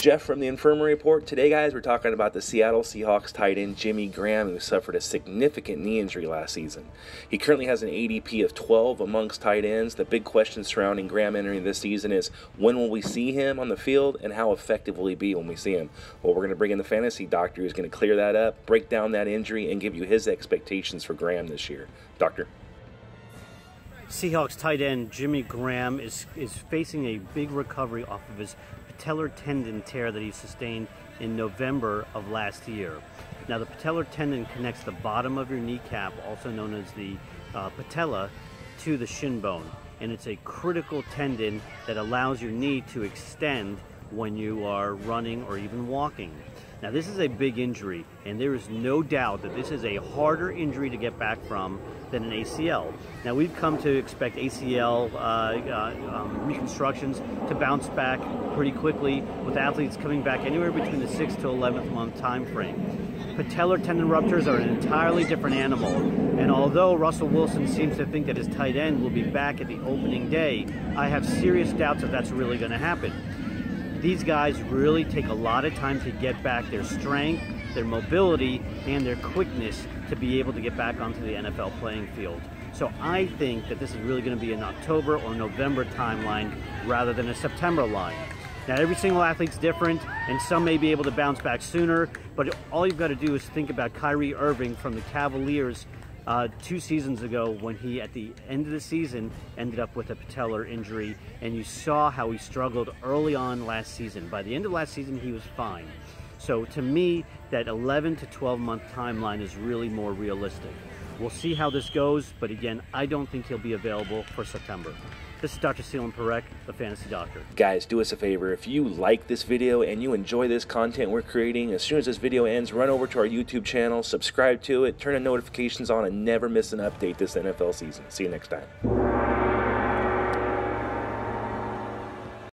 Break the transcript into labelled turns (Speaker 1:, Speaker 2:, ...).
Speaker 1: Jeff from the Infirmary Report. Today, guys, we're talking about the Seattle Seahawks tight end Jimmy Graham, who suffered a significant knee injury last season. He currently has an ADP of 12 amongst tight ends. The big question surrounding Graham entering this season is when will we see him on the field and how effective will he be when we see him? Well, we're going to bring in the fantasy doctor who's going to clear that up, break down that injury, and give you his expectations for Graham this year. Doctor.
Speaker 2: Seahawks tight end Jimmy Graham is, is facing a big recovery off of his patellar tendon tear that he sustained in November of last year. Now, the patellar tendon connects the bottom of your kneecap, also known as the uh, patella, to the shin bone. And it's a critical tendon that allows your knee to extend when you are running or even walking. Now, this is a big injury, and there is no doubt that this is a harder injury to get back from than an ACL. Now, we've come to expect ACL uh, uh, um, reconstructions to bounce back pretty quickly, with athletes coming back anywhere between the 6th to 11th month time frame. Patellar tendon ruptures are an entirely different animal, and although Russell Wilson seems to think that his tight end will be back at the opening day, I have serious doubts that that's really going to happen these guys really take a lot of time to get back their strength, their mobility, and their quickness to be able to get back onto the NFL playing field. So I think that this is really going to be an October or November timeline rather than a September line. Now, every single athlete's different, and some may be able to bounce back sooner, but all you've got to do is think about Kyrie Irving from the Cavaliers uh, two seasons ago when he, at the end of the season, ended up with a patellar injury, and you saw how he struggled early on last season. By the end of last season, he was fine. So to me, that 11 to 12 month timeline is really more realistic. We'll see how this goes, but again, I don't think he'll be available for September. This is Dr. Selene Parekh, the Fantasy Doctor.
Speaker 1: Guys, do us a favor. If you like this video and you enjoy this content we're creating, as soon as this video ends, run over to our YouTube channel, subscribe to it, turn the notifications on, and never miss an update this NFL season. See you next time.